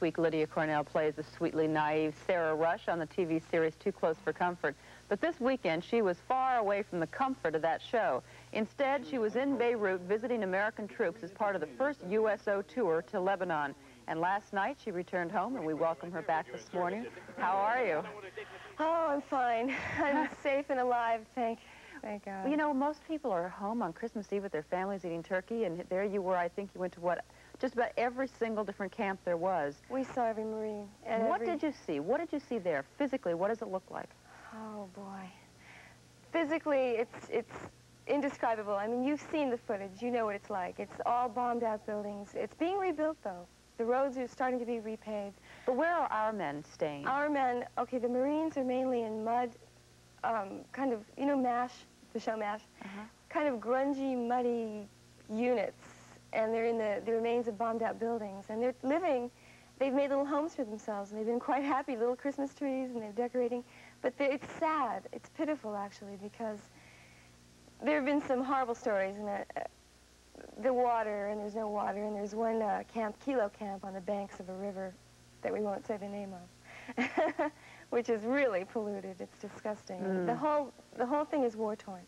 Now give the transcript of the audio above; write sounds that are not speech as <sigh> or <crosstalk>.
week, Lydia Cornell plays the sweetly naive Sarah Rush on the TV series Too Close for Comfort. But this weekend, she was far away from the comfort of that show. Instead, she was in Beirut visiting American troops as part of the first USO tour to Lebanon. And last night, she returned home, and we welcome her back this morning. How are you? Oh, I'm fine. <laughs> I'm <laughs> safe and alive, thank, thank God. Well, you know, most people are home on Christmas Eve with their families eating turkey, and there you were, I think you went to what, just about every single different camp there was. We saw every Marine. And what every... did you see? What did you see there? Physically, what does it look like? Oh, boy. Physically, it's, it's indescribable. I mean, you've seen the footage. You know what it's like. It's all bombed out buildings. It's being rebuilt, though. The roads are starting to be repaved. But where are our men staying? Our men, okay, the Marines are mainly in mud, um, kind of, you know, MASH, the show MASH, uh -huh. kind of grungy, muddy units and they're in the, the remains of bombed out buildings. And they're living, they've made little homes for themselves, and they've been quite happy, little Christmas trees, and they're decorating. But they're, it's sad, it's pitiful, actually, because there have been some horrible stories, and uh, the water, and there's no water, and there's one uh, camp, Kilo Camp, on the banks of a river that we won't say the name of, <laughs> which is really polluted. It's disgusting. Mm. The whole the whole thing is war torn.